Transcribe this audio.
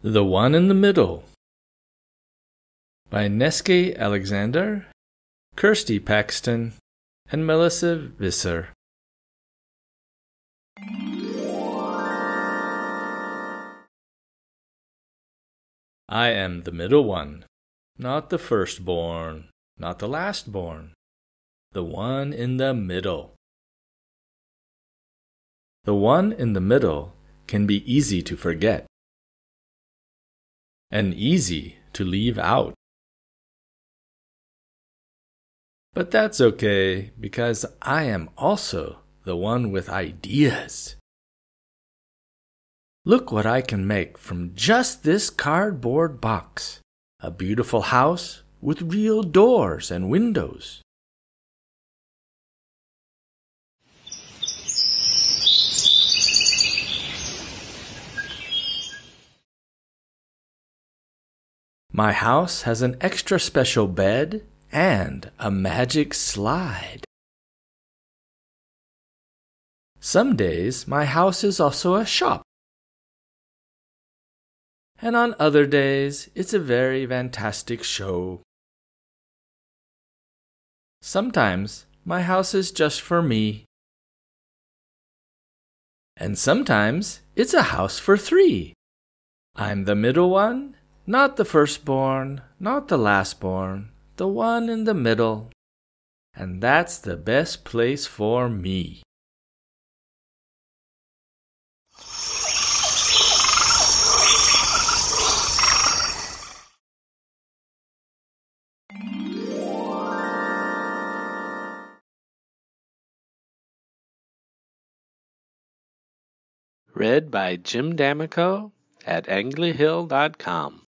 The One in the Middle by Neeske Alexander, Kirsty Paxton, and Melissa Visser. I am the middle one, not the firstborn, not the lastborn, the one in the middle. The one in the middle can be easy to forget and easy to leave out. But that's okay because I am also the one with ideas. Look what I can make from just this cardboard box a beautiful house with real doors and windows. My house has an extra special bed and a magic slide. Some days my house is also a shop. And on other days it's a very fantastic show. Sometimes my house is just for me. And sometimes it's a house for three. I'm the middle one not the firstborn, not the lastborn, the one in the middle. And that's the best place for me. Read by Jim Damico at anglihel.com.